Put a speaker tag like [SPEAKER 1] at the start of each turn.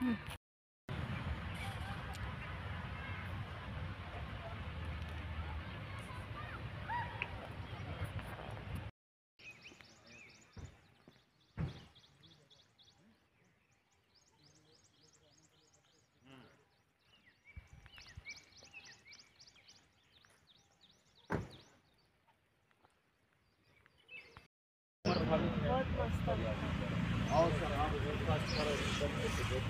[SPEAKER 1] बहुत मस्त